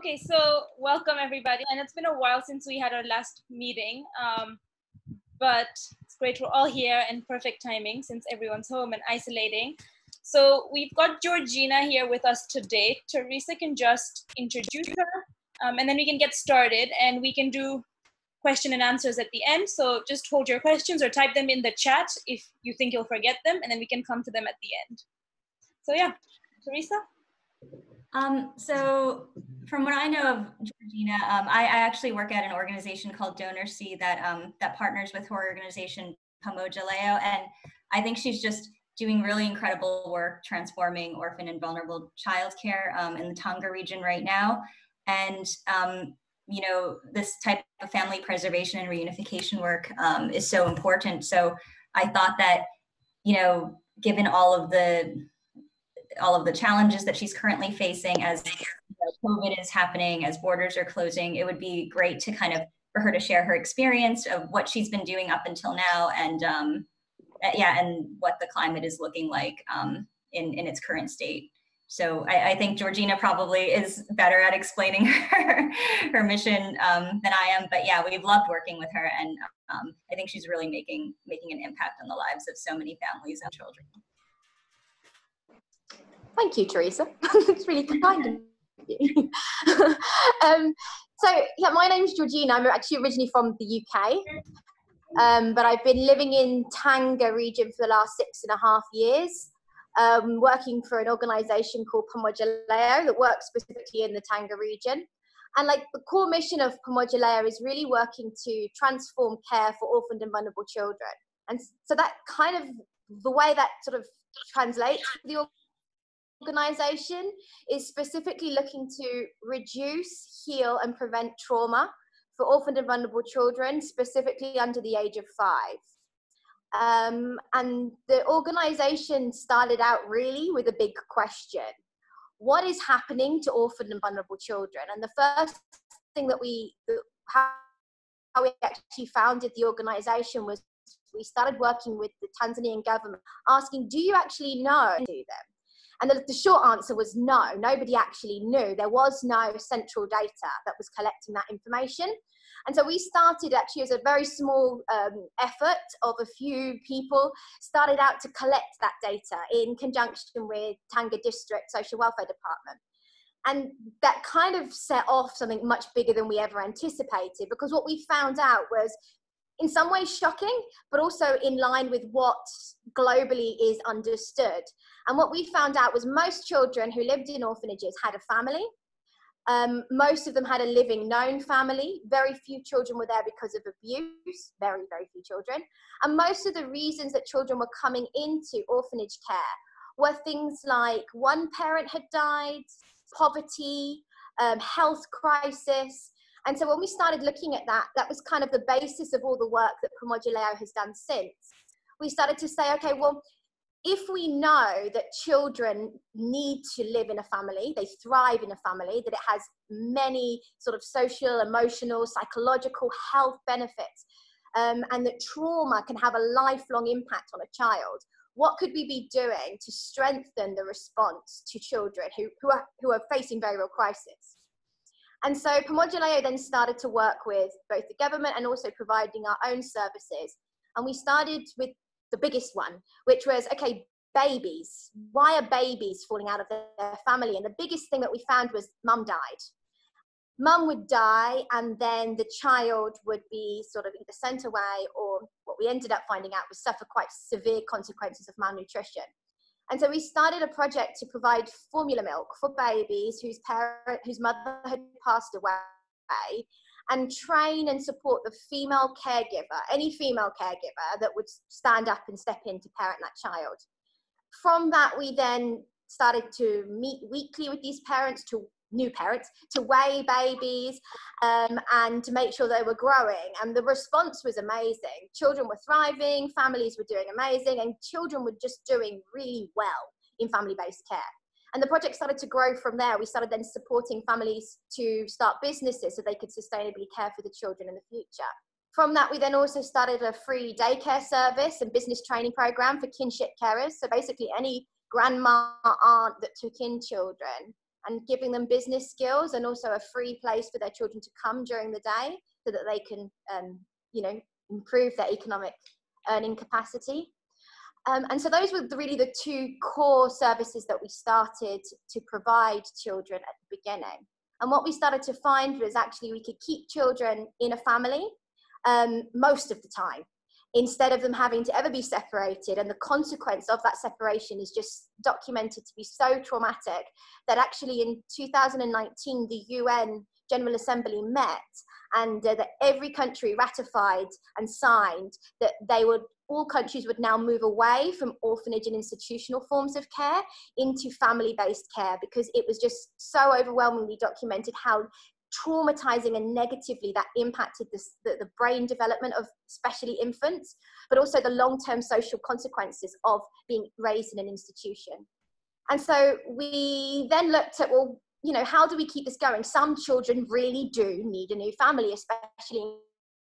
Okay, so welcome everybody. And it's been a while since we had our last meeting, um, but it's great we're all here and perfect timing since everyone's home and isolating. So we've got Georgina here with us today. Teresa can just introduce her um, and then we can get started and we can do question and answers at the end. So just hold your questions or type them in the chat if you think you'll forget them and then we can come to them at the end. So yeah, Teresa? Um, so from what I know of Georgina, um, I, I, actually work at an organization called DonorSee that um, that partners with her organization Pamoja Leo, and I think she's just doing really incredible work transforming orphan and vulnerable childcare um, in the Tanga region right now. And um, you know, this type of family preservation and reunification work um, is so important. So I thought that, you know, given all of the all of the challenges that she's currently facing as COVID is happening, as borders are closing, it would be great to kind of for her to share her experience of what she's been doing up until now and um, uh, yeah, and what the climate is looking like um, in, in its current state. So I, I, think Georgina probably is better at explaining her, her mission um, than I am. But yeah, we've loved working with her, and um, I think she's really making making an impact on the lives of so many families and children. Thank you, Teresa. it's really kind of you. um, so, yeah, my name's Georgina. I'm actually originally from the UK, um, but I've been living in Tanga region for the last six and a half years, um, working for an organisation called Pamoja that works specifically in the Tanga region. And like the core mission of Pamoja is really working to transform care for orphaned and vulnerable children. And so that kind of the way that sort of translates to the organization is specifically looking to reduce, heal, and prevent trauma for orphaned and vulnerable children, specifically under the age of five. Um, and the organization started out really with a big question What is happening to orphaned and vulnerable children? And the first thing that we, how we actually founded the organization was we started working with the Tanzanian government, asking, Do you actually know do them? And the, the, short answer was no, nobody actually knew. There was no central data that was collecting that information. And so we started actually as a very small um, effort of a few people, started out to collect that data in conjunction with Tanga District Social Welfare Department. And that kind of set off something much bigger than we ever anticipated because what we found out was in some ways shocking, but also in line with what globally is understood. And what we found out was most children who lived in orphanages had a family. Um, most of them had a living known family. Very few children were there because of abuse, very, very few children. And most of the reasons that children were coming into orphanage care were things like one parent had died, poverty, um, health crisis, and so when we started looking at that, that was kind of the basis of all the work that Pamoja Leo has done since. We started to say, okay, well, if we know that children need to live in a family, they thrive in a family, that it has many sort of social, emotional, psychological health benefits, um, and that trauma can have a lifelong impact on a child, what could we be doing to strengthen the response to children who, who, are, who are facing very real crisis? And so Pamoja then started to work with both the government and also providing our own services. And we started with the biggest one, which was okay, babies. Why are babies falling out of their family? And the biggest thing that we found was mum died. Mum would die, and then the child would be sort of either sent away, or what we ended up finding out was suffer quite severe consequences of malnutrition. And so we started a project to provide formula milk for babies whose parent, whose mother had passed away, and train and support the female caregiver, any female caregiver that would stand up and step in to parent that child. From that, we then started to meet weekly with these parents to new parents to weigh babies um, and to make sure they were growing. And the response was amazing. Children were thriving, families were doing amazing, and children were just doing really well in family based care. And the project started to grow from there. We started then supporting families to start businesses so they could sustainably care for the children in the future. From that, we then also started a free daycare service and business training program for kinship carers. So basically, any grandma, aunt that took in children and giving them business skills and also a free place for their children to come during the day so that they can, um, you know, improve their economic earning capacity. Um, and so those were really the two core services that we started to provide children at the beginning. And what we started to find was actually we could keep children in a family um, most of the time instead of them having to ever be separated. And the consequence of that separation is just documented to be so traumatic that actually in 2019, the UN General Assembly met and uh, that every country ratified and signed that they would all countries would now move away from orphanage and institutional forms of care into family based care because it was just so overwhelmingly documented how traumatizing and negatively that impacted this, the, the brain development of especially infants, but also the long term social consequences of being raised in an institution. And so we then looked at, well, you know, how do we keep this going? Some children really do need a new family, especially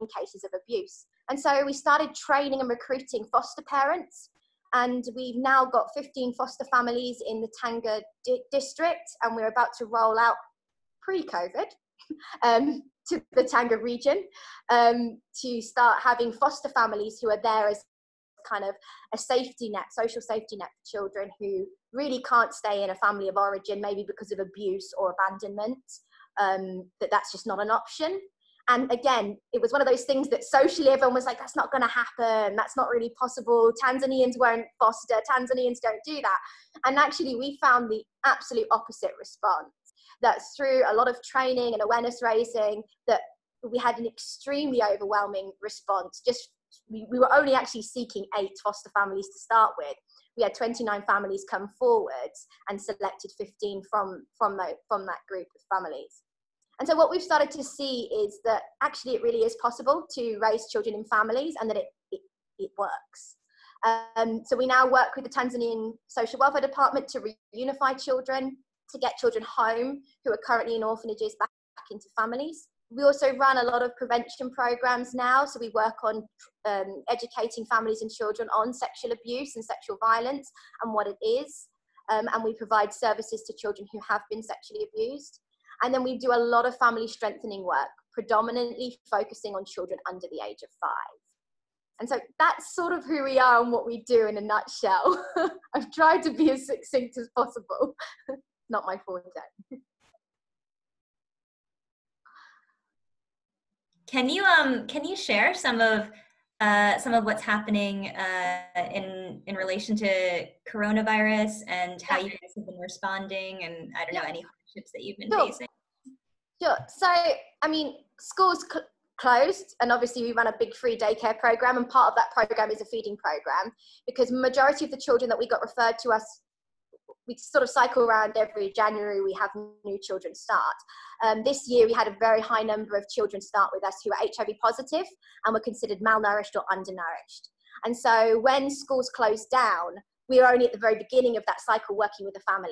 in cases of abuse. And so we started training and recruiting foster parents. And we've now got 15 foster families in the Tanga di- district, and we're about to roll out pre COVID um, to the Tanga region um, to start having foster families who are there as kind of a safety net, social safety net for children who really can't stay in a family of origin, maybe because of abuse or abandonment, um, that that's just not an option. And again, it was one of those things that socially everyone was like, that's not going to happen. That's not really possible. Tanzanians won't foster. Tanzanians don't do that. And actually, we found the absolute opposite response that through a lot of training and awareness raising that we had an extremely overwhelming response. Just we, we were only actually seeking eight foster families to start with. We had 29 families come forwards and selected 15 from from that from that group of families. And so what we've started to see is that actually it really is possible to raise children in families and that it, it, it works. Um, so we now work with the tanzanian social welfare department to reunify children to get children home who are currently in orphanages back into families. We also run a lot of prevention programs now. So we work on um, educating families and children on sexual abuse and sexual violence and what it is. Um, and we provide services to children who have been sexually abused. And then we do a lot of family strengthening work, predominantly focusing on children under the age of five. And so that's sort of who we are and what we do in a nutshell. I've tried to be as succinct as possible. not my forte. Can you um can you share some of uh, some of what's happening uh, in in relation to coronavirus and how you guys have been responding and I don't know any hardships that you've been sure. facing? Sure. So I mean, schools cl- closed, and obviously we run a big free daycare program, and part of that program is a feeding program because majority of the children that we got referred to us we sort of cycle around every January, we have new children start. Um, this year, we had a very high number of children start with us who are HIV positive and were considered malnourished or undernourished. And so when schools closed down, we were only at the very beginning of that cycle working with the family.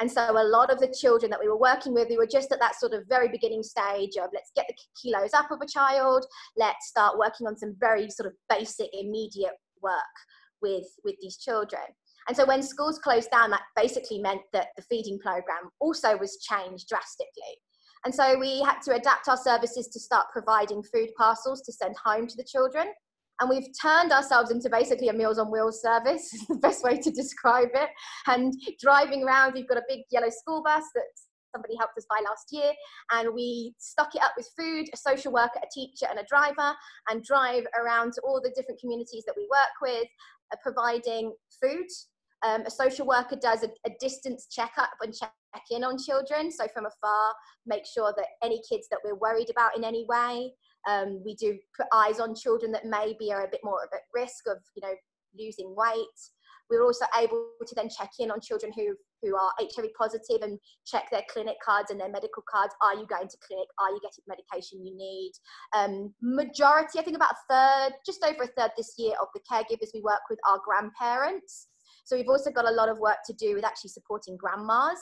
And so a lot of the children that we were working with, we were just at that sort of very beginning stage of let's get the kilos up of a child, let's start working on some very sort of basic, immediate work with, with these children. And so when schools closed down, that basically meant that the feeding program also was changed drastically. And so we had to adapt our services to start providing food parcels to send home to the children. And we've turned ourselves into basically a Meals on Wheels service, is the best way to describe it. And driving around, we've got a big yellow school bus that somebody helped us buy last year. And we stock it up with food, a social worker, a teacher, and a driver, and drive around to all the different communities that we work with, uh, providing food um, a social worker does a, a distance checkup and check in on children. So from afar, make sure that any kids that we're worried about in any way, um, we do put eyes on children that maybe are a bit more at risk of, you know, losing weight. We're also able to then check in on children who, who are HIV positive and check their clinic cards and their medical cards. Are you going to clinic? Are you getting medication you need? Um, majority, I think about a third, just over a third this year of the caregivers we work with are grandparents. So we've also got a lot of work to do with actually supporting grandmas.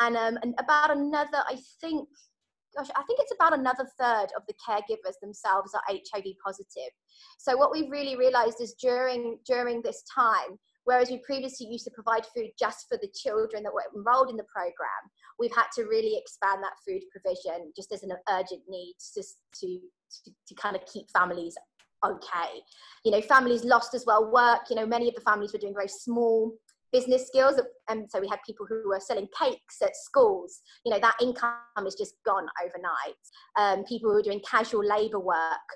And, um, and about another, I think, gosh, I think it's about another third of the caregivers themselves are HIV positive. So what we've really realized is during, during this time, Whereas we previously used to provide food just for the children that were enrolled in the program, we've had to really expand that food provision just as an urgent need just to, to, to kind of keep families okay. You know, families lost as well work. You know, many of the families were doing very small business skills and so we had people who were selling cakes at schools you know that income is just gone overnight um, people who were doing casual labor work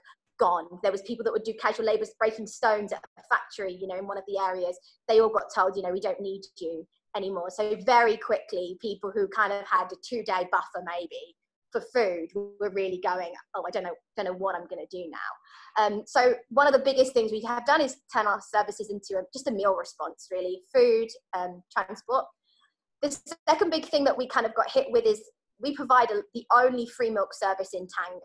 gone. There was people that would do casual labour breaking stones at a factory, you know, in one of the areas. They all got told, you know, we don't need you anymore. So very quickly, people who kind of had a two-day buffer maybe for food were really going, oh, I don't know, don't know what I'm going to do now. Um, so one of the biggest things we have done is turn our services into a, just a meal response, really, food, um, transport. The second big thing that we kind of got hit with is we provide a, the only free milk service in Tanga.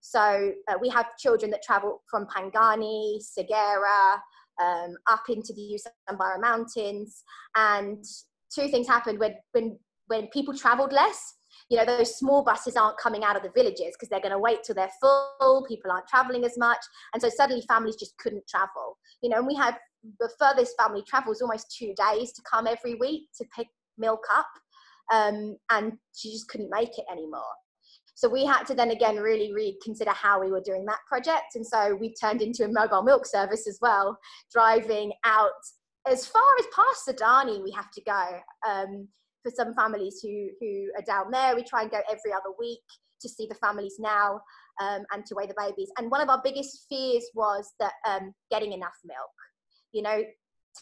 So uh, we have children that travel from Pangani, Segera, um, up into the Usambara Mountains. And two things happened when, when, when people traveled less. You know, those small buses aren't coming out of the villages because they're going to wait till they're full. People aren't traveling as much. And so suddenly families just couldn't travel. You know, and we have the furthest family travels almost two days to come every week to pick milk up. Um, and she just couldn't make it anymore. So we had to then again really reconsider how we were doing that project. And so we turned into a mobile milk service as well, driving out as far as past Sudani we have to go. Um, for some families who, who are down there, we try and go every other week to see the families now um, and to weigh the babies. And one of our biggest fears was that um, getting enough milk. You know,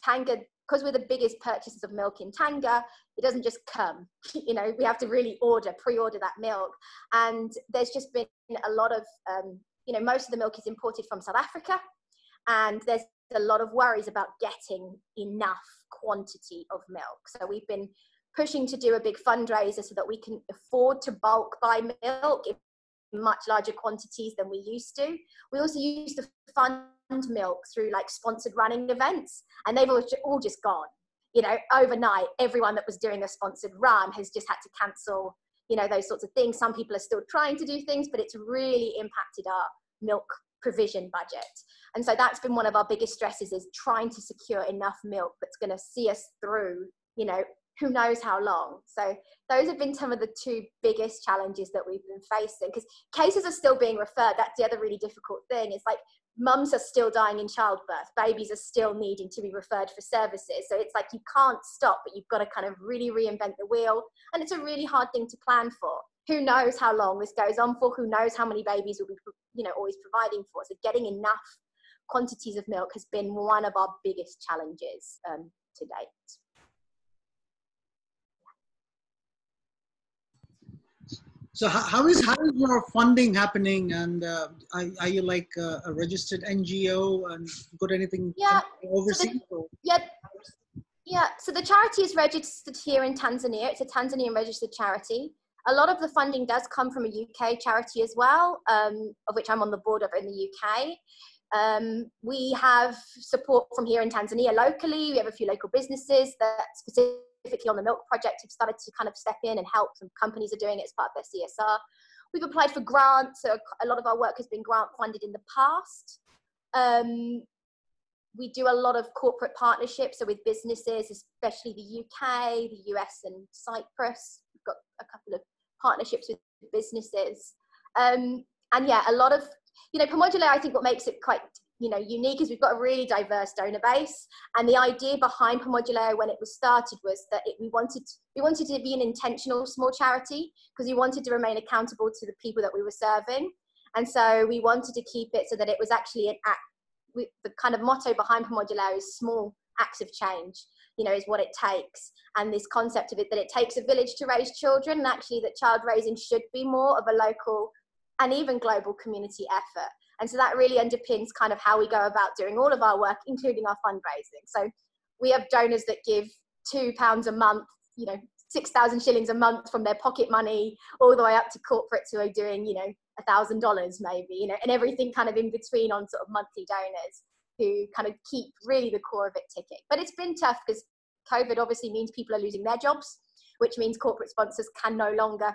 Tanga because we're the biggest purchasers of milk in Tanga, it doesn't just come. You know, we have to really order, pre-order that milk. And there's just been a lot of, um, you know, most of the milk is imported from South Africa, and there's a lot of worries about getting enough quantity of milk. So we've been pushing to do a big fundraiser so that we can afford to bulk buy milk in much larger quantities than we used to. We also used to fund milk through like sponsored running events and they've all, just gone. You know overnight everyone that was doing a sponsored run has just had to cancel you know those sorts of things. Some people are still trying to do things but it's really impacted our milk provision budget. And so that's been one of our biggest stresses is trying to secure enough milk that's going to see us through you know who knows how long. So those have been some of the two biggest challenges that we've been facing because cases are still being referred. That's the other really difficult thing. It's like mums are still dying in childbirth. Babies are still needing to be referred for services. So it's like you can't stop but you've got to kind of really reinvent the wheel. And it's a really hard thing to plan for. Who knows how long this goes on for? Who knows how many babies we'll be you know always providing for? So getting enough quantities of milk has been one of our biggest challenges um, to date So how, how is how is your funding happening? And uh, are, are you like a, a, registered NGO and got anything yeah. overseas? So the, yeah, yeah. So the charity is registered here in Tanzania. It's a Tanzanian registered charity. A lot of the funding does come from a UK charity as well, um, of which I'm on the board of in the UK. Um, we have support from here in Tanzania locally. We have a few local businesses that specifically specifically on the milk project have started to kind of step in and help. Some companies are doing it as part of their CSR. We've applied for grants. So a lot of our work has been grant funded in the past. Um, we do a lot of corporate partnerships, so with businesses, especially the UK, the US, and Cyprus. We've got a couple of partnerships with businesses. Um, and yeah, a lot of, you know, Pamoja I think what makes it quite you know unique is we've got a really diverse donor base. And the idea behind Pamoja when it was started was that it, we wanted we wanted to be an intentional small charity because we wanted to remain accountable to the people that we were serving. And so we wanted to keep it so that it was actually an act we, the kind of motto behind Pamoja is small acts of change you know is what it takes. And this concept of it that it takes a village to raise children and actually that child raising should be more of a local and even global community effort and so that really underpins kind of how we go about doing all of our work, including our fundraising. So we have donors that give two pounds a month, you know, 6,000 shillings a month from their pocket money, all the way up to corporates who are doing, you know, a thousand dollars maybe, you know, and everything kind of in between on sort of monthly donors who kind of keep really the core of it ticking. But it's been tough because COVID obviously means people are losing their jobs, which means corporate sponsors can no longer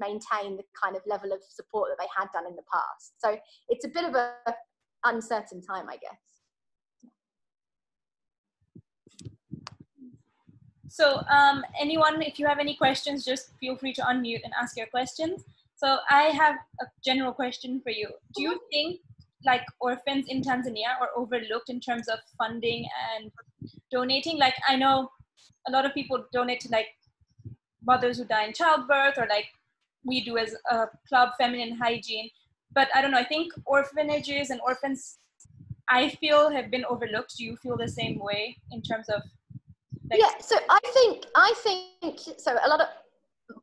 maintain the kind of level of support that they had done in the past. So it's a bit of a uncertain time, I guess. So um, anyone, if you have any questions, just feel free to unmute and ask your questions. So I have a general question for you. Do you think like orphans in Tanzania are overlooked in terms of funding and donating? Like I know a lot of people donate to like mothers who die in childbirth or like we do as a club feminine hygiene. But i don't know i think orphanages and orphans i feel have been overlooked. Do you feel the same way in terms of like, yeah so i think i think so a lot of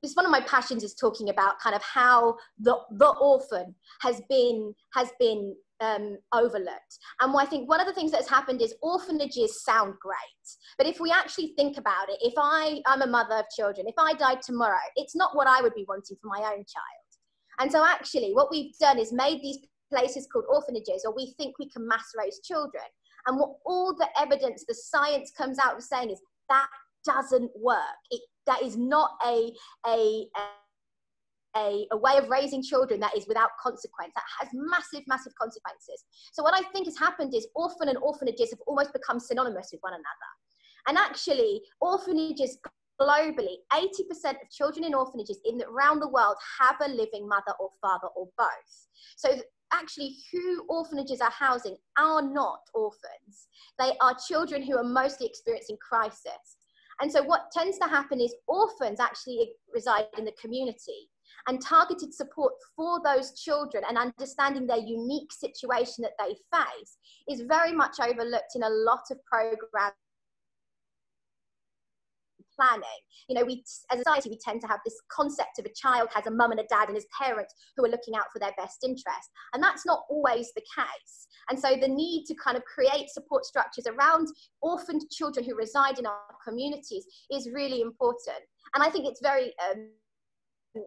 it's one of my passions is talking about kind of how the the orphan has been has been um, overlooked. And I think one of the things that's happened is orphanages sound great, but if we actually think about it, if I I'm a mother of children, if I died tomorrow, it's not what I would be wanting for my own child. And so actually, what we've done is made these places called orphanages, or we think we can mass raise children. And what all the evidence, the science comes out of saying is that doesn't work. It, that is not a, a, a a, way of raising children that is without consequence, that has massive, massive consequences. So, what I think has happened is orphan and orphanages have almost become synonymous with one another. And actually, orphanages globally, 80% of children in orphanages in around the world have a living mother or father or both. So, actually, who orphanages are housing are not orphans. They are children who are mostly experiencing crisis. And so, what tends to happen is orphans actually reside in the community and targeted support for those children and understanding their unique situation that they face is very much overlooked in a lot of programs planning. You know, we as a society we tend to have this concept of a child has a mum and a dad and his parents who are looking out for their best interest, and that's not always the case. And so the need to kind of create support structures around orphaned children who reside in our communities is really important. And I think it's very um,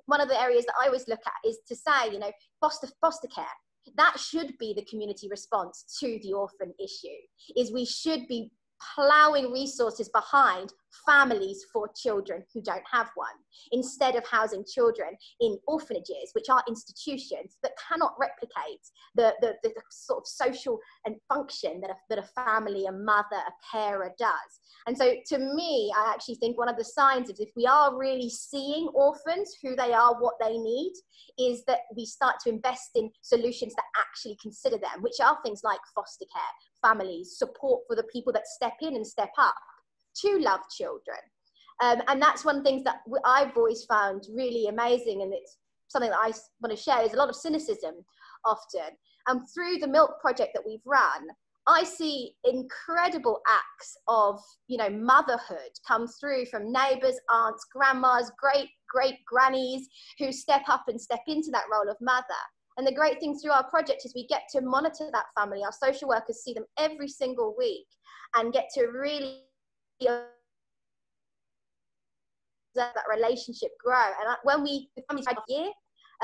one of the areas that I always look at is to say, you know, foster foster care. That should be the community response to the orphan issue. Is we should be ploughing resources behind families for children who don't have one, instead of housing children in orphanages, which are institutions that cannot replicate the, the, the, sort of social and function that a, that a family, a mother, a carer does. And so to me, I actually think one of the signs of if we are really seeing orphans, who they are, what they need, is that we start to invest in solutions that actually consider them, which are things like foster care, families, support for the people that step in and step up to love children. Um, and that's one of the things that I've always found really amazing, and it's something that I want to share. Is a lot of cynicism often, and through the Milk Project that we've run, I see incredible acts of you know motherhood come through from neighbours, aunts, grandmas, great great grannies who step up and step into that role of mother. And the great thing through our project is we get to monitor that family. Our social workers see them every single week and get to really that relationship grow. And when we become a year,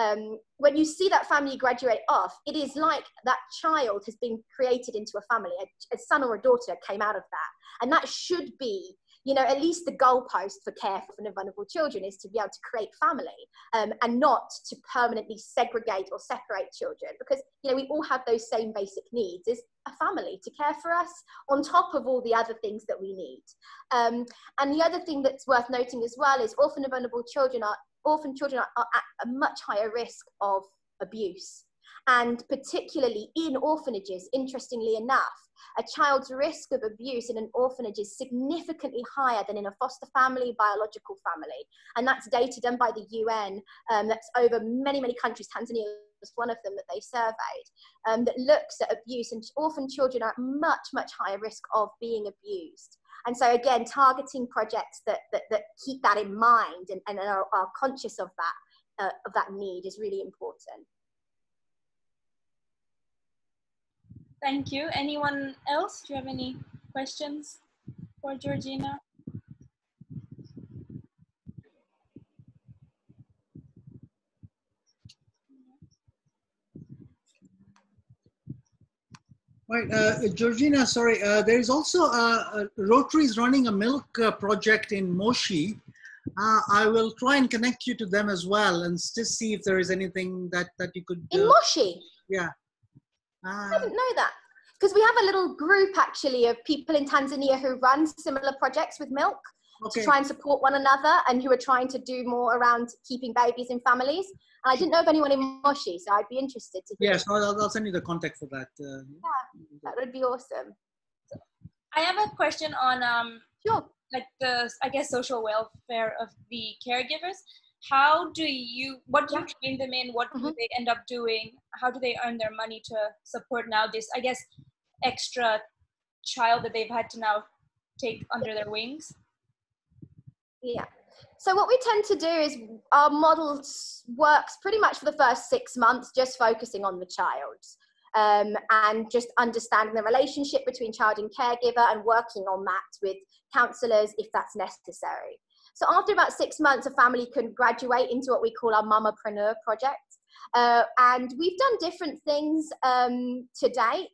um, when you see that family graduate off, it is like that child has been created into a family. A, a son or a daughter came out of that, and that should be you know, at least the goalpost for care for vulnerable children is to be able to create family um, and not to permanently segregate or separate children because, you know, we all have those same basic needs is a family to care for us on top of all the other things that we need. Um, and the other thing that's worth noting as well is orphan and vulnerable children are, orphan children are, are at a much higher risk of abuse. And particularly in orphanages, interestingly enough, a child's risk of abuse in an orphanage is significantly higher than in a foster family, biological family. And that's data done by the UN um, that's over many, many countries. Tanzania was one of them that they surveyed um, that looks at abuse. And orphan children are at much, much higher risk of being abused. And so, again, targeting projects that, that, that keep that in mind and, and are, are conscious of that, uh, of that need is really important. Thank you. Anyone else? Do you have any questions for Georgina? Right, uh, Georgina, sorry, uh, there is also uh, Rotary is running a milk uh, project in Moshi. Uh, I will try and connect you to them as well and just see if there is anything that, that you could. In Moshi? Yeah. I didn't know that because we have a little group actually of people in Tanzania who run similar projects with milk. okay. to try and support one another and who are trying to do more around keeping babies in families. And I didn't know of anyone in Moshi, so I'd be interested to hear. Yes, I'll, I'll send you the contact for that. Uh, yeah, that would be awesome. I have a question on um, sure. like the I guess social welfare of the caregivers. How do you what do you train them in? What mm-hmm. do they end up doing? How do they earn their money to support now this I guess extra child that they've had to now take under their wings? Yeah. So what we tend to do is our model works pretty much for the first six months, just focusing on the child um, and just understanding the relationship between child and caregiver and working on that with counsellors if that's necessary. So after about six months, a family can graduate into what we call our Mamapreneur project. Uh, and we've done different things um, to date.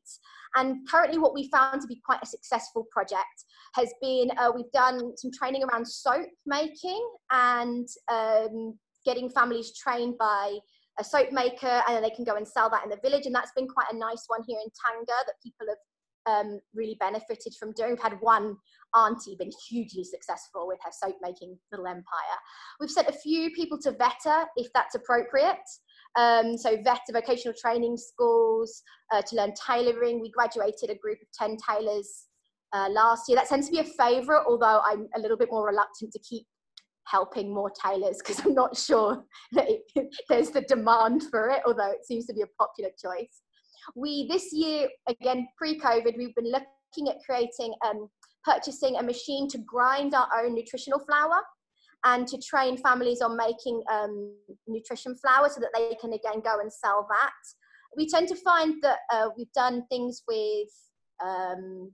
And currently, what we found to be quite a successful project has been uh, we've done some training around soap making and um, getting families trained by a soap maker, and then they can go and sell that in the village. And that's been quite a nice one here in Tanga that people have um, really benefited from doing. We've had one auntie been hugely successful with her soap making little empire. We've sent a few people to VETA if that's appropriate. Um, so VETA vocational training schools uh, to learn tailoring. We graduated a group of 10 tailors uh, last year. That tends to be a favourite, although I'm a little bit more reluctant to keep helping more tailors because I'm not sure that it, there's the demand for it, although it seems to be a popular choice. We this year, again pre-COVID, we've been looking at creating, um, purchasing a machine to grind our own nutritional flour and to train families on making um, nutrition flour so that they can again go and sell that. We tend to find that uh, we've done things with um,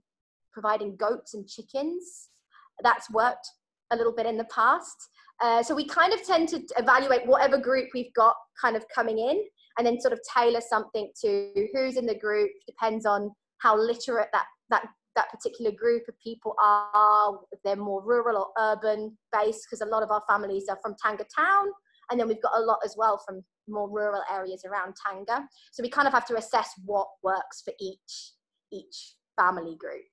providing goats and chickens. That's worked a little bit in the past. Uh, so we kind of tend to evaluate whatever group we've got kind of coming in and then sort of tailor something to who's in the group depends on how literate that that that particular group of people are they're more rural or urban based because a lot of our families are from Tanga town. And then we've got a lot as well from more rural areas around Tanga. So we kind of have to assess what works for each each family group.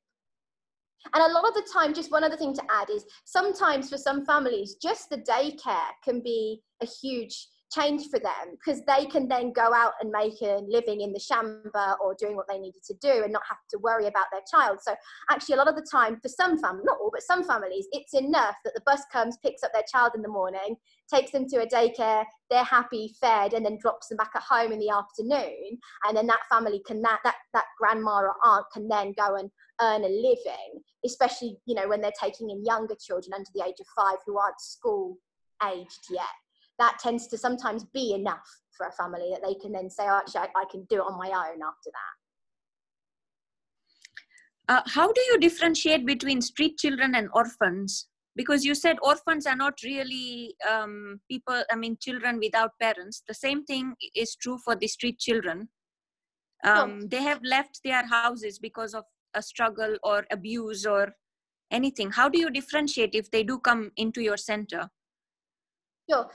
And a lot of the time, just one other thing to add is sometimes for some families, just the daycare can be a huge change for them because they can then go out and make a living in the shamba or doing what they needed to do and not have to worry about their child. So actually a lot of the time for some families, not all, but some families, it's enough that the bus comes, picks up their child in the morning, takes them to a daycare, they're happy, fed, and then drops them back at home in the afternoon. And then that family can that that, that grandma or aunt can then go and earn a living, especially, you know, when they're taking in younger children under the age of five who aren't school aged yet that tends to sometimes be enough for a family that they can then say, oh, actually, I, I can do it on my own after that. Uh, how do you differentiate between street children and orphans? Because you said orphans are not really um, people, I mean, children without parents. The same thing is true for the street children. Um, They have left their houses because of a struggle or abuse or anything. How do you differentiate if they do come into your center? Sure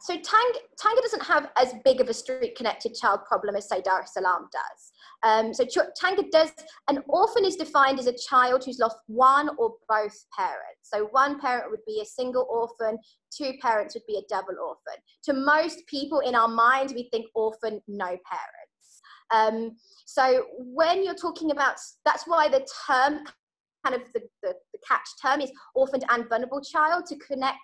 so Tang, Tanga doesn't have as big of a street connected child problem as say Dar es Salaam does. Um, so Tanga does, an orphan is defined as a child who's lost one or both parents. So one parent would be a single orphan, two parents would be a double orphan. To most people in our minds, we think orphan, no parents. Um, so when you're talking about, that's why the term kind of the, the, the catch term is orphaned and vulnerable child to connect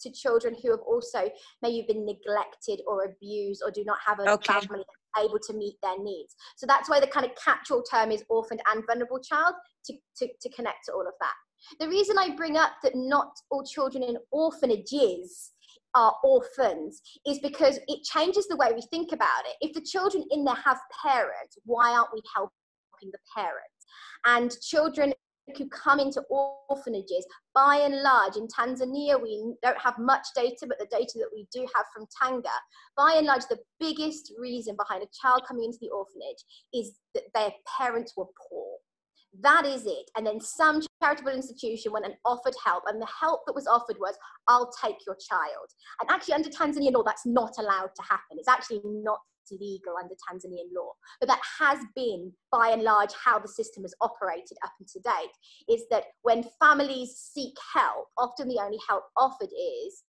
to children who have also maybe been neglected or abused or do not have a okay. family able to meet their needs. So that's why the kind of catch-all term is orphaned and vulnerable child to, to, to connect to all of that. The reason I bring up that not all children in orphanages are orphans is because it changes the way we think about it. If the children in there have parents, why aren't we helping the parents? And children who come into orphanages, by and large, in Tanzania, we don't have much data, but the data that we do have from Tanga, by and large, the biggest reason behind a child coming into the orphanage is that their parents were poor. That is it. And then some charitable institution went and offered help, and the help that was offered was, I'll take your child. And actually, under Tanzania law, that's not allowed to happen. It's actually not legal under Tanzanian law. But that has been, by and large, how the system has operated up until date. Is that when families seek help, often the only help offered is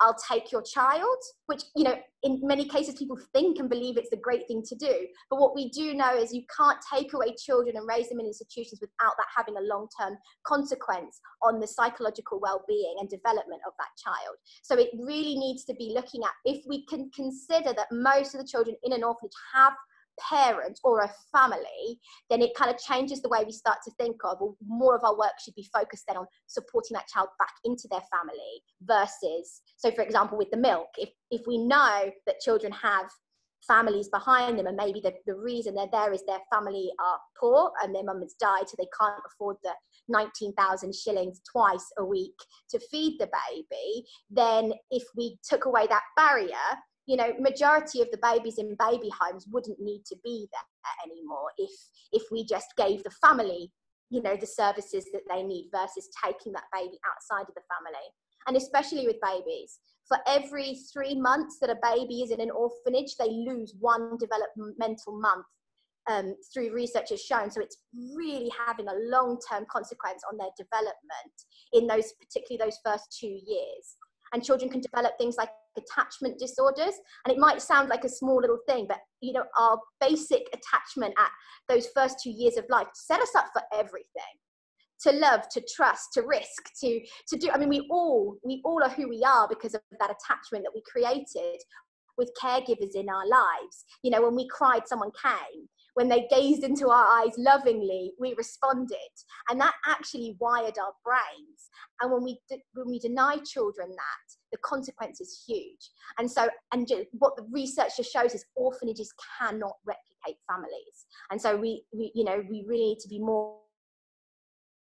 I'll take your child, which, you know, in many cases people think and believe it's a great thing to do. But what we do know is you can't take away children and raise them in institutions without that having a long term consequence on the psychological well being and development of that child. So it really needs to be looking at if we can consider that most of the children in an orphanage have parent or a family, then it kind of changes the way we start to think of, more of our work should be focused then on supporting that child back into their family versus, so for example, with the milk, if, if we know that children have families behind them and maybe the, the reason they're there is their family are poor and their mum has died so they can't afford the 19,000 shillings twice a week to feed the baby then if we took away that barrier you know majority of the babies in baby homes wouldn't need to be there anymore if if we just gave the family you know the services that they need versus taking that baby outside of the family. And especially with babies for every three months that a baby is in an orphanage they lose one developmental month um, through research has shown. So it's really having a long-term consequence on their development in those particularly those first two years. And children can develop things like attachment disorders and it might sound like a small little thing but you know our basic attachment at those first two years of life set us up for everything to love to trust to risk to to do i mean we all we all are who we are because of that attachment that we created with caregivers in our lives you know when we cried someone came when they gazed into our eyes lovingly, we responded. And that actually wired our brains. And when we, de- when we deny children that, the consequence is huge. And so, and what the research just shows is orphanages cannot replicate families. And so we, we you know, we really need to be more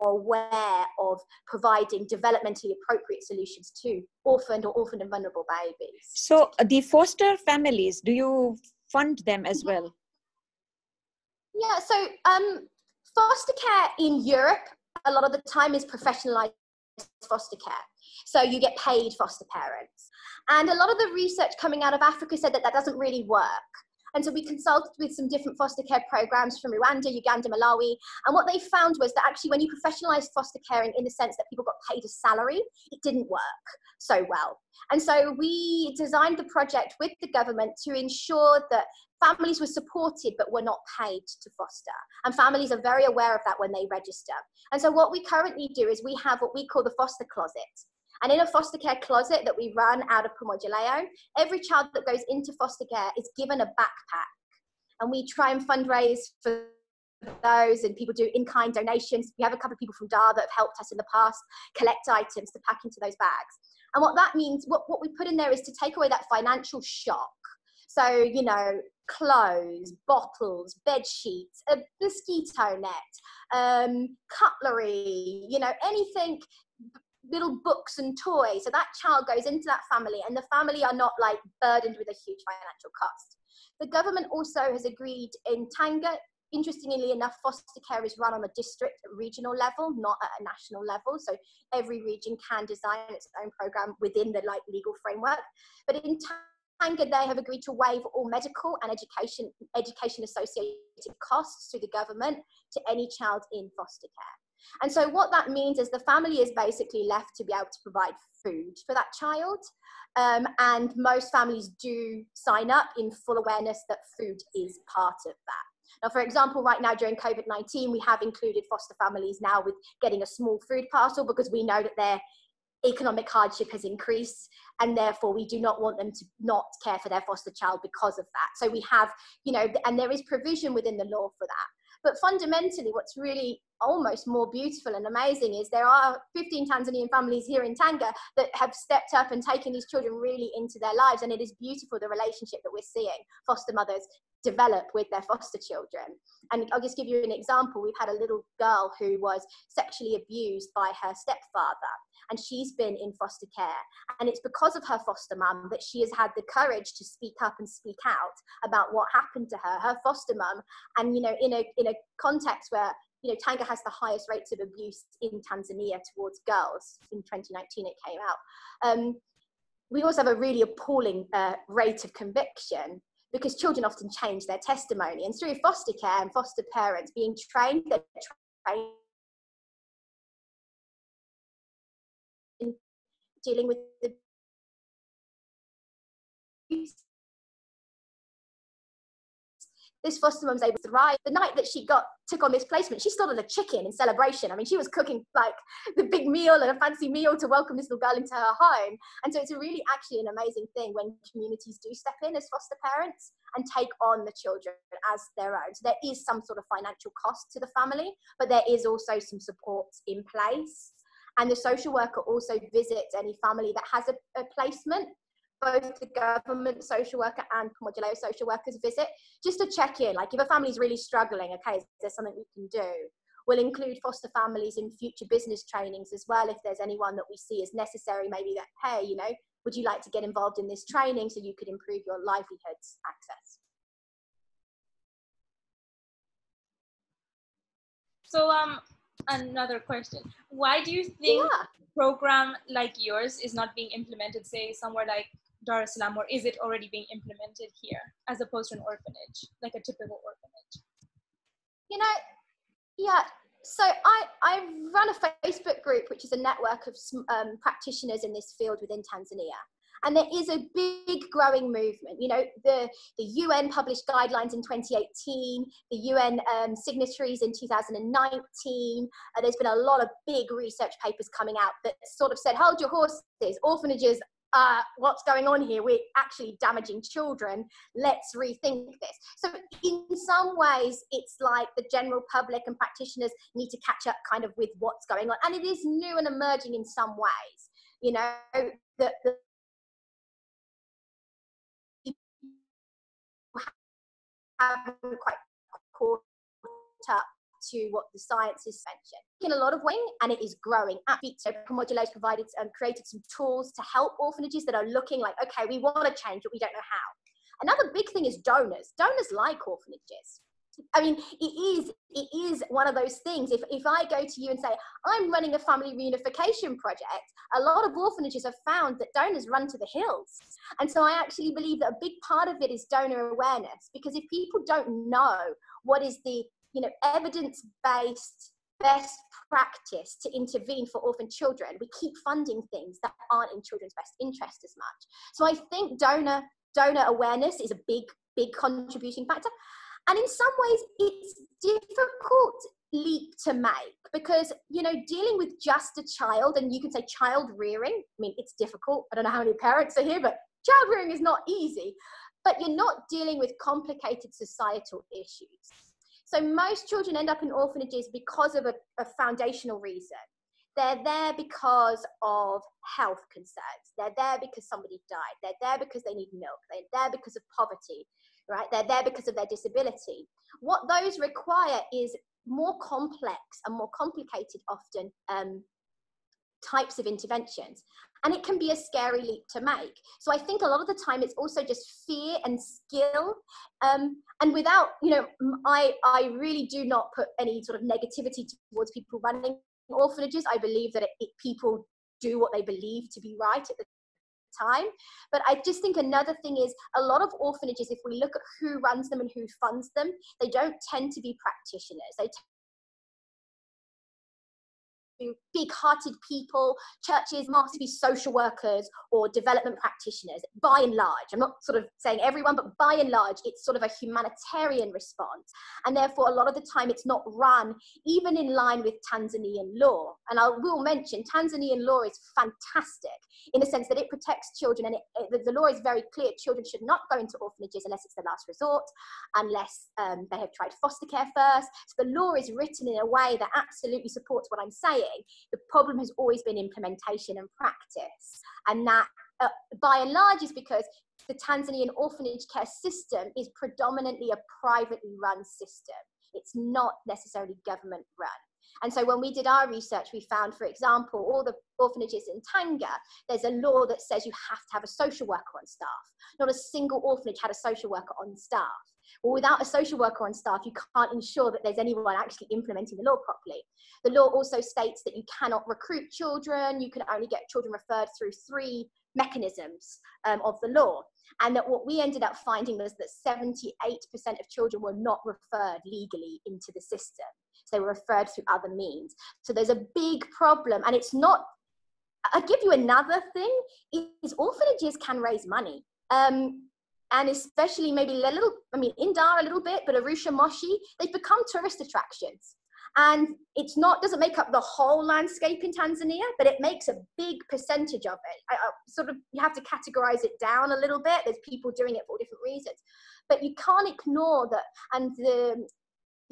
aware of providing developmentally appropriate solutions to orphaned or orphaned and vulnerable babies. So the foster families, do you fund them as well? Yeah, so um, foster care in Europe a lot of the time is professionalized foster care. So you get paid foster parents. And a lot of the research coming out of Africa said that that doesn't really work. And so we consulted with some different foster care programs from Rwanda, Uganda, Malawi. And what they found was that actually, when you professionalize foster caring in the sense that people got paid a salary, it didn't work so well. And so we designed the project with the government to ensure that families were supported but were not paid to foster. And families are very aware of that when they register. And so what we currently do is we have what we call the foster closet. And in a foster care closet that we run out of Pamoja every child that goes into foster care is given a backpack. And we try and fundraise for those and people do in-kind donations. We have a couple of people from DAR that have helped us in the past collect items to pack into those bags. And what that means, what, what we put in there is to take away that financial shock. So, you know, clothes, bottles, bed sheets, a mosquito net, um, cutlery, you know, anything, little books and toys. So that child goes into that family, and the family are not like burdened with a huge financial cost. The government also has agreed in Tanga. Interestingly enough, foster care is run on a district regional level, not at a national level. So every region can design its own program within the like legal framework. But in Tanga, they have agreed to waive all medical and education education associated costs through the government to any child in foster care. And so what that means is the family is basically left to be able to provide food for that child. Um, and most families do sign up in full awareness that food is part of that. Now, for example, right now during COVID 19, we have included foster families now with getting a small food parcel because we know that their economic hardship has increased and therefore we do not want them to not care for their foster child because of that so we have you know and there is provision within the law for that but fundamentally what's really almost more beautiful and amazing is there are 15 Tanzanian families here in Tanga that have stepped up and taken these children really into their lives. And it is beautiful the relationship that we're seeing foster mothers develop with their foster children. And I'll just give you an example. We've had a little girl who was sexually abused by her stepfather, and she's been in foster care. And it's because of her foster mum that she has had the courage to speak up and speak out about what happened to her, her foster mum. And, you know, in a, in a context where you know, Tanga has the highest rates of abuse in Tanzania towards girls. In 2019, it came out. Um, we also have a really appalling uh, rate of conviction. because children often change their testimony. And through foster care and foster parents being trained, they're trained dealing with this foster mum's able to thrive. The night that she got took on this placement, she slaughtered a chicken in celebration. I mean, she was cooking like the big meal and a fancy meal to welcome this little girl into her home. And so it's a really actually an amazing thing when communities do step in as foster parents and take on the children as their own. So there is some sort of financial cost to the family, but there is also some support in place. And the social worker also visits any family that has a, a placement both the government social worker and Pamoja social workers visit just to check in. Like if a family's really struggling, okay, is there something we can do? We'll include foster families in future business trainings as well if there's anyone that we see as necessary, maybe that, hey, you know, would you like to get involved in this training so you could improve your livelihoods access? So um another question. Why do you think yeah. program like yours is not being implemented, say somewhere like Dar es Salaam, or is it already being implemented here as opposed to an orphanage, like a typical orphanage? You know, yeah. So I I run a Facebook group, which is a network of um, practitioners in this field within Tanzania. And there is a big growing movement. You know, the, the UN published guidelines in 2018, the UN um, signatories in 2019. Uh, there's been a lot of big research papers coming out that sort of said, hold your horses, orphanages uh, what's going on here? We're actually damaging children. Let's rethink this. So, in some ways, it's like the general public and practitioners need to catch up kind of with what's going on. And it is new and emerging in some ways. You know, the, the haven't quite caught up to what the science is mentioned in a lot of ways and it is growing. At so has provided um, created some tools to help orphanages that are looking like okay we want to change but we don't know how. Another big thing is donors. Donors like orphanages I mean, it is it is one of those things. If if I go to you and say I'm running a family reunification project, a lot of orphanages have found that donors run to the hills, and so I actually believe that a big part of it is donor awareness. Because if people don't know what is the you know, evidence-based best practice to intervene for orphan children, we keep funding things that aren't in children's best interest as much. So I think donor donor awareness is a big, big contributing factor. And in some ways, it's difficult leap to make because you know dealing with just a child and you can say child rearing i mean it's difficult i don't know how many parents are here but child rearing is not easy but you're not dealing with complicated societal issues so most children end up in orphanages because of a, a foundational reason. They're there because of health concerns. They're there because somebody died. They're there because they need milk. They're there because of poverty, right? They're there because of their disability. What those require is more complex and more complicated often um, types of interventions and it can be a scary leap to make so i think a lot of the time it's also just fear and skill um, and without you know i i really do not put any sort of negativity towards people running orphanages i believe that it, it, people do what they believe to be right at the time. But i just think another thing is a lot of orphanages if we look at who runs them and who funds them they don't tend to be practitioners. They big hearted people. Churches must be social workers or development practitioners, by and large. I'm not sort of saying everyone, but by and large, it's sort of a humanitarian response. And therefore, a lot of the time, it's not run even in line with Tanzanian law. And I will mention Tanzanian law is fantastic in the sense that it protects children, and it, it, the law is very clear children should not go into orphanages unless it's the last resort, unless um, they have tried foster care first. So the law is written in a way that absolutely supports what I'm saying the problem has always been implementation and practice. And that, uh, by and large, is because the Tanzanian orphanage care system is predominantly a privately run system. It's not necessarily government run. And so when we did our research, we found, for example, all the orphanages in Tanga, there's a law that says you have to have a social worker on staff. Not a single orphanage had a social worker on staff. Well, without a social worker on staff, you can't ensure that there's anyone actually implementing the law properly. The law also states that you cannot recruit children, you can only get children referred through three mechanisms um, of the law. And that what we ended up finding was that 78% of children were not referred legally into the system. So they were referred through other means. So there's a big problem, and it's not. I'll give you another thing: is orphanages can raise money. Um, and especially maybe a little, I mean, in Dar a little bit, but Arusha Moshi, they've become tourist attractions. And it's not, doesn't make up the whole landscape in Tanzania, but it makes a big percentage of it. I, I sort of, you have to categorize it down a little bit. There's people doing it for different reasons. But you can't ignore that. And the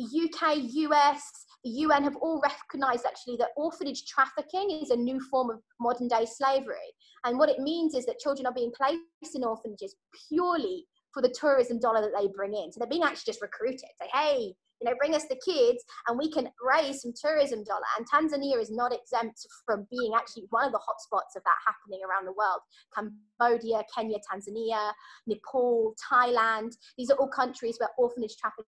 UK, US, the UN have all recognized actually that orphanage trafficking is a new form of modern day slavery. And what it means is that children are being placed in orphanages purely for the tourism dollar that they bring in. So they're being actually just recruited. Say, hey, you know, bring us the kids and we can raise some tourism dollar. And Tanzania is not exempt from being actually one of the hotspots of that happening around the world. Cambodia, Kenya, Tanzania, Nepal, Thailand, these are all countries where orphanage trafficking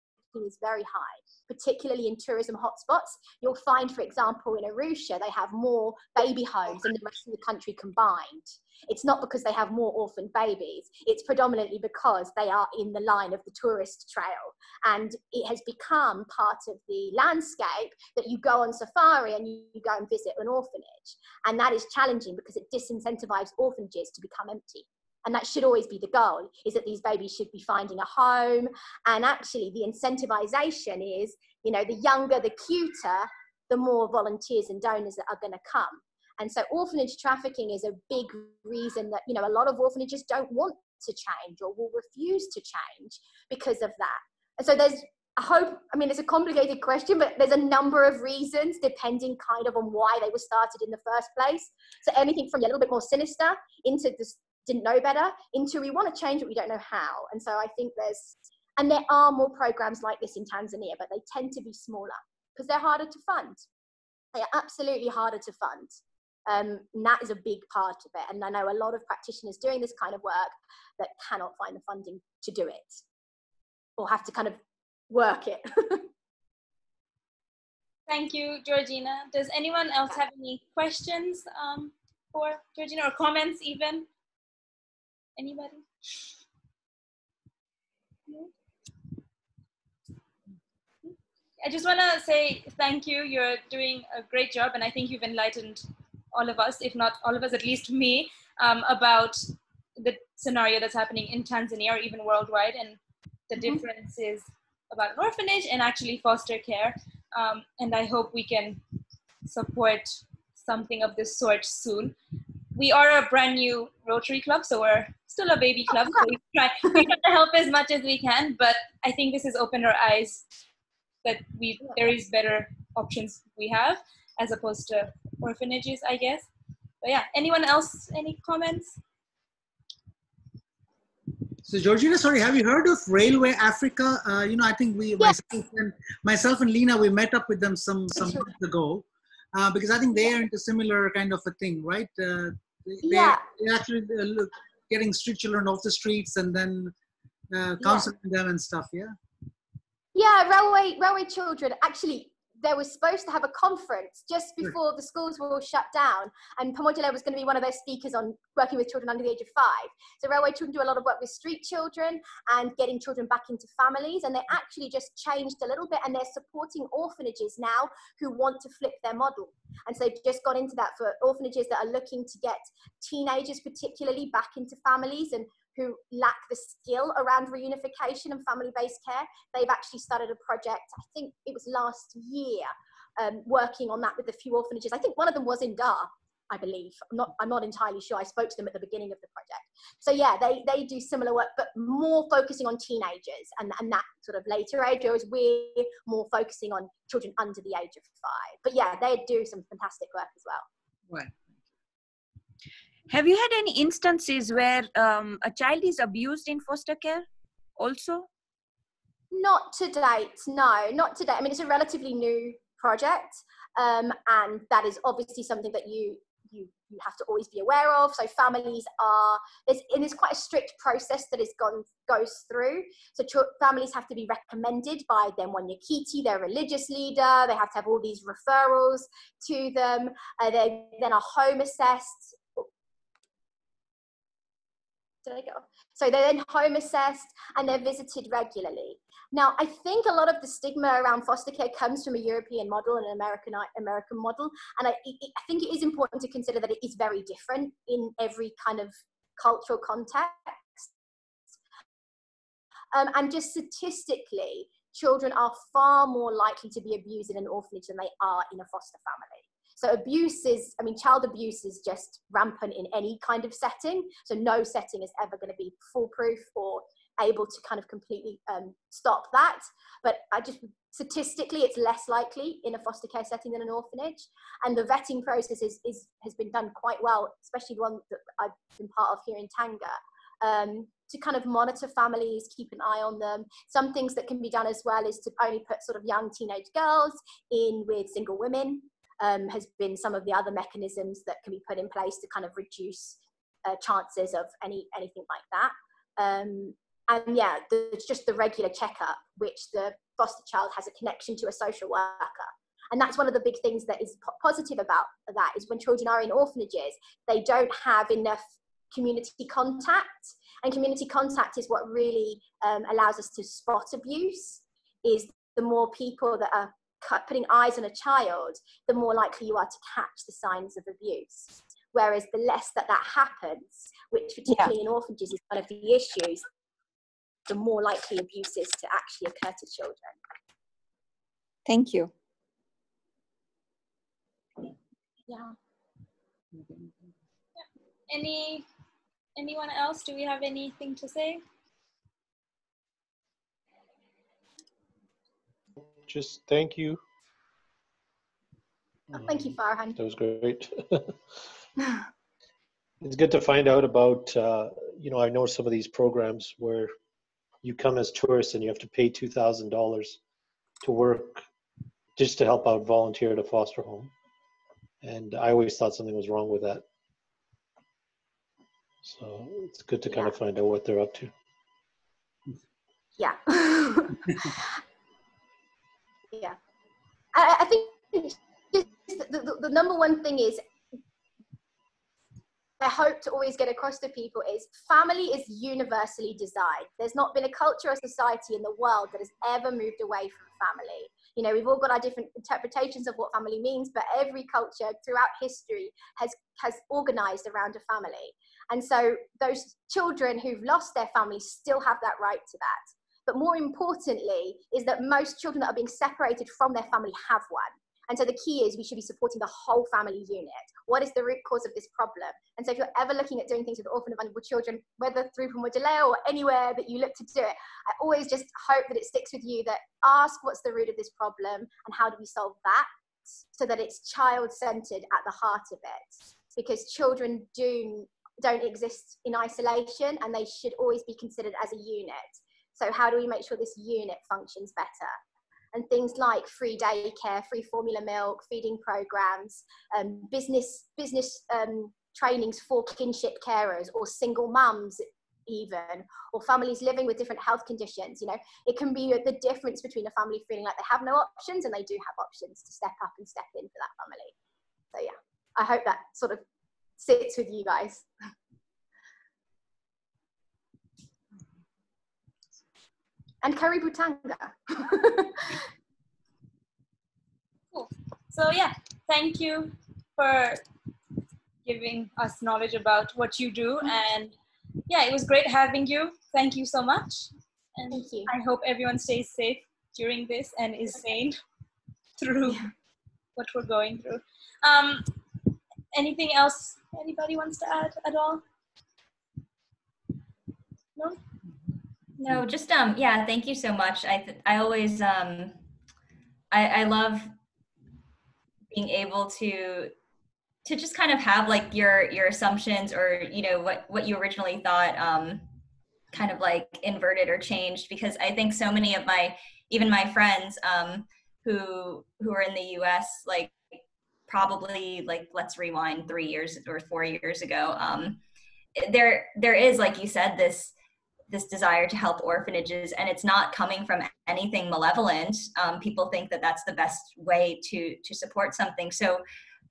is very high, particularly in tourism hotspots. You'll find, for example, in Arusha, they have more baby homes than the rest of the country combined. It's not because they have more orphan babies, it's predominantly because they are in the line of the tourist trail. And it has become part of the landscape that you go on safari and you go and visit an orphanage. And that is challenging because it disincentivizes orphanages to become empty and that should always be the goal is that these babies should be finding a home. And actually the incentivization is you know the younger the cuter the more volunteers and donors that are going to come. And so orphanage trafficking is a big reason that you know a lot of orphanages don't want to change or will refuse to change because of that. And so there's I hope, I mean, it's a complicated question, but there's a number of reasons depending kind of on why they were started in the first place. So anything from a little bit more sinister into this didn't know better into we want to change it, we don't know how. And so I think there's, and there are more programs like this in Tanzania, but they tend to be smaller because they're harder to fund. They are absolutely harder to fund. Um, and that is a big part of it. And I know a lot of practitioners doing this kind of work that cannot find the funding to do it or have to kind of work it. Thank you, Georgina. Does anyone else have any questions um, for Georgina or comments even? Anybody? I just want to say thank you. You're doing a great job, and I think you've enlightened all of us, if not all of us, at least me, um, about the scenario that's happening in Tanzania or even worldwide, and the mm-hmm. differences about an orphanage and actually foster care. Um, and I hope we can support something of this sort soon. We are a brand new Rotary Club, so we're still a baby club. So we try, we try to help as much as we can, but I think this has opened our eyes that we there is better options we have as opposed to orphanages, I guess. But yeah, anyone else? Any comments? So Georgina, sorry, have you heard of Railway Africa? Uh, you know, I think we yes. myself, and, myself and Lena we met up with them some some months ago uh, because I think they are into similar kind of a thing, right? Uh, they, yeah. They actually uh, look, getting street children off the streets and then uh, counseling yeah. them and stuff. Yeah. Yeah, railway railway children. Actually, they were supposed to have a conference just hmm. before the schools were all shut down, and Pamoja was going to be one of their speakers on working with children under the age of five. So Railway Children do a lot of work with street children and getting children back into families, and they actually just changed a little bit, and they're supporting orphanages now who want to flip their model. And so they've just gone into that for orphanages that are looking to get teenagers, particularly, back into families and who lack the skill around reunification and family based care. They've actually started a project, I think it was last year, um, working on that with a few orphanages. I think one of them was in Dar. I believe I'm not. I'm not entirely sure. I spoke to them at the beginning of the project. So yeah, they they do similar work, but more focusing on teenagers and and that sort of later age. Whereas we're more focusing on children under the age of five. But yeah, they do some fantastic work as well. Right. Have you had any instances where um, a child is abused in foster care also? Not to date, no, not to date. I mean, it's a relatively new project, um, and that is obviously something that you you you have to always be aware of. So families are there's and there's quite a strict process that is gone goes through. So ch- families have to be recommended by their Mwenyekiti, their religious leader. They have to have all these referrals to them. Uh, they then are home assessed. Did I go? So they're then home assessed and they're visited regularly. Now, I think a lot of the stigma around foster care comes from a European model and an American American model, and I, I think it is important to consider that it is very different in every kind of cultural context. Um, and just statistically, children are far more likely to be abused in an orphanage than they are in a foster family. So abuse is, I mean, child abuse is just rampant in any kind of setting. So no setting is ever going to be foolproof or able to kind of completely um, stop that. But I just statistically, it's less likely in a foster care setting than an orphanage. And the vetting process is, is has been done quite well, especially the one that I've been part of here in Tanga. Um, to kind of monitor families, keep an eye on them. Some things that can be done as well is to only put sort of young teenage girls in with single women. Um, has been some of the other mechanisms that can be put in place to kind of reduce uh, chances of any anything like that. Um, and yeah, there's just the regular checkup, which the foster child has a connection to a social worker. And that's one of the big things that is positive about that is when children are in orphanages, they don't have enough community contact. And community contact is what really um, allows us to spot abuse. Is the more people that are putting eyes on a child, the more likely you are to catch the signs of abuse. Whereas the less that that happens, which particularly yeah. in orphanages is one of the issues, the more likely abuse is to actually occur to children. Thank you. Yeah. Any anyone else? Do we have anything to say? Just thank you. Oh, thank you, Farhan. That was great. it's good to find out about, uh, you know, I know some of these programs where you come as tourists and you have to pay two thousand dollars to work just to help out volunteer at a foster home. And I always thought something was wrong with that. So it's good to kind yeah. of find out what they're up to. Yeah. yeah. I, I think the, the, number one thing is I hope to always get across to people is family is universally designed. There's not been a culture or society in the world that has ever moved away from family. You know, we've all got our different interpretations of what family means, but every culture throughout history has has organized around a family. And so those children who've lost their family still have that right to that. But more importantly, is that most children that are being separated from their family have one. And so the key is we should be supporting the whole family unit. What is the root cause of this problem? And so if you're ever looking at doing things with orphan and vulnerable children, whether through Pamoja Leo or anywhere that you look to do it, I always just hope that it sticks with you that ask what's the root of this problem and how do we solve that so that it's child centered at the heart of it. Because children do don't exist in isolation and they should always be considered as a unit. So how do we make sure this unit functions better? and things like free daycare, free formula milk, feeding programs, um, business business um, trainings for kinship carers or single mums even or families living with different health conditions you know? It can be the difference between a family feeling like they have no options and they do have options to step up and step in for that family. So yeah i hope that sort of sits with you guys and Karibu Tanga. cool. So yeah, thank you for giving us knowledge about what you do. And yeah, it was great having you. Thank you so much. And thank you. I hope everyone stays safe during this and is sane through yeah. what we're going through. Um, anything else anybody wants to add at all? No? No, just um, yeah. Thank you so much. I th- I always um, I I love being able to to just kind of have like your your assumptions or you know what what you originally thought um kind of like inverted or changed because I think so many of my even my friends um who who are in the US like probably like let's rewind three years or four years ago. Um, there there is like you said this this desire to help orphanages and it's not coming from anything malevolent. Um, people think that that's the best way to to support something. So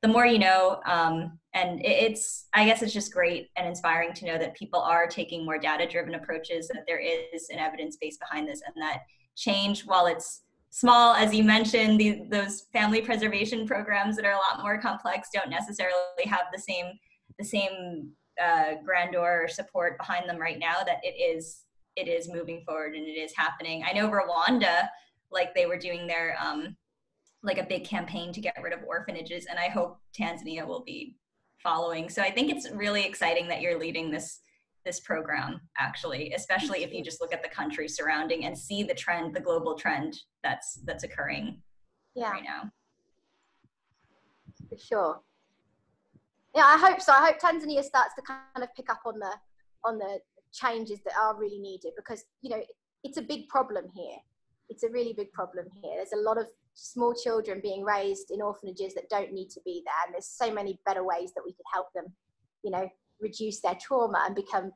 the more you know um, and it's i guess it's just great and inspiring to know that people are taking more data driven approaches that there is an evidence base behind this and that change while it's small as you mentioned the, those family preservation programs that are a lot more complex don't necessarily have the same the same uh, grandeur support behind them right now that it is it is moving forward and it is happening. I know rwanda like they were doing their um, like a big campaign to get rid of orphanages and i hope tanzania will be following. So i think it's really exciting that you're leading this this program actually especially if you just look at the country surrounding and see the trend the global trend that's that's occurring yeah. right now. For sure yeah i hope so. I hope tanzania starts to kind of pick up on the on the changes that are really needed because you know it's a big problem here. It's a really big problem here. There's a lot of small children being raised in orphanages that don't need to be there and there's so many better ways that we could help them you know reduce their trauma and become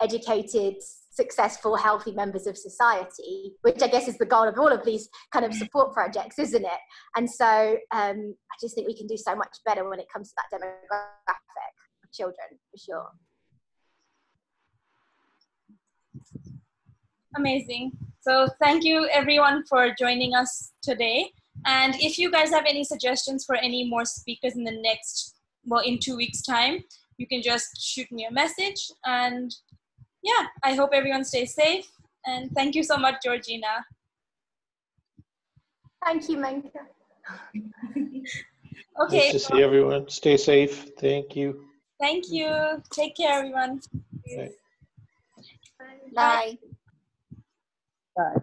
educated successful healthy members of society which i guess is the goal of all of these kind of support projects isn't it and so um, i just think we can do so much better when it comes to that demographic of children for sure amazing so thank you everyone for joining us today. And if you guys have any suggestions for any more speakers in the next, well, in two weeks time, you can just shoot me a message. And yeah, I hope everyone stays safe. And thank you so much, Georgina. Thank you, Menka. okay. Nice to see everyone. Stay safe. Thank you. Thank you. Take care, everyone. Bye. Bye. Bye.